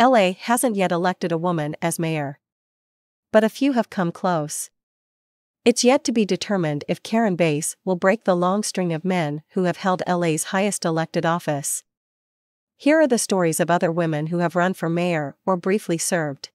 LA hasn't yet elected a woman as mayor. But a few have come close. It's yet to be determined if Karen Bass will break the long string of men who have held LA's highest elected office. Here are the stories of other women who have run for mayor or briefly served.